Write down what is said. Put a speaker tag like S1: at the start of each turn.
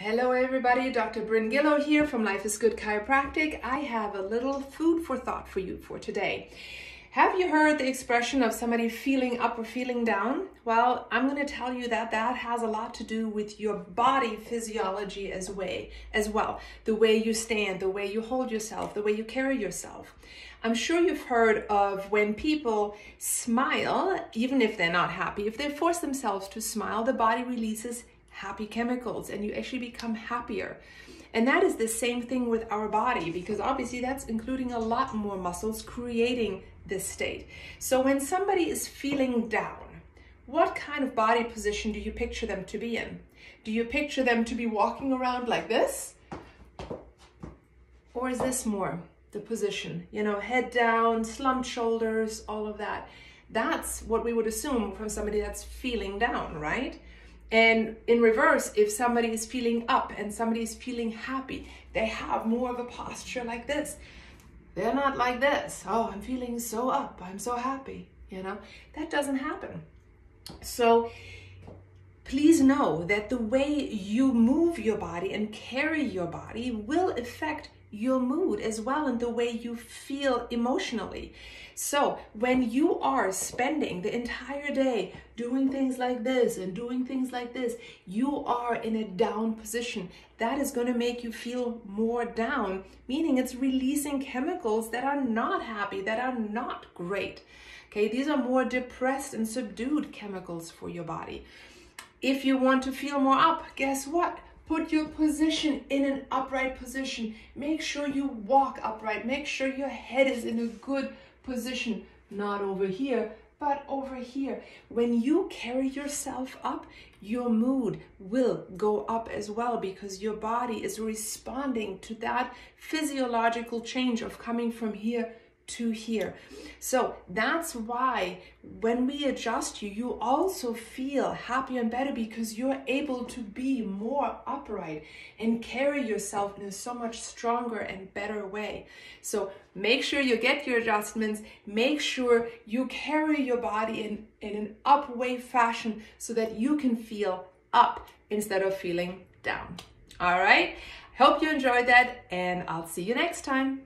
S1: Hello everybody, Dr. Bryn Gillow here from Life is Good Chiropractic. I have a little food for thought for you for today. Have you heard the expression of somebody feeling up or feeling down? Well, I'm going to tell you that that has a lot to do with your body physiology as way as well. The way you stand, the way you hold yourself, the way you carry yourself. I'm sure you've heard of when people smile, even if they're not happy, if they force themselves to smile, the body releases happy chemicals and you actually become happier. And that is the same thing with our body because obviously that's including a lot more muscles creating this state. So when somebody is feeling down, what kind of body position do you picture them to be in? Do you picture them to be walking around like this? Or is this more the position? You know, head down, slumped shoulders, all of that. That's what we would assume from somebody that's feeling down, right? And in reverse, if somebody is feeling up and somebody is feeling happy, they have more of a posture like this. They're not like this. Oh, I'm feeling so up. I'm so happy. You know, that doesn't happen. So please know that the way you move your body and carry your body will affect your mood as well and the way you feel emotionally. So when you are spending the entire day doing things like this and doing things like this, you are in a down position. That is going to make you feel more down, meaning it's releasing chemicals that are not happy, that are not great. Okay, these are more depressed and subdued chemicals for your body. If you want to feel more up, guess what? Put your position in an upright position. Make sure you walk upright. Make sure your head is in a good position. Not over here, but over here. When you carry yourself up, your mood will go up as well because your body is responding to that physiological change of coming from here to here. So that's why when we adjust you, you also feel happier and better because you're able to be more upright and carry yourself in a so much stronger and better way. So make sure you get your adjustments. Make sure you carry your body in, in an up way fashion so that you can feel up instead of feeling down. All right. Hope you enjoyed that and I'll see you next time.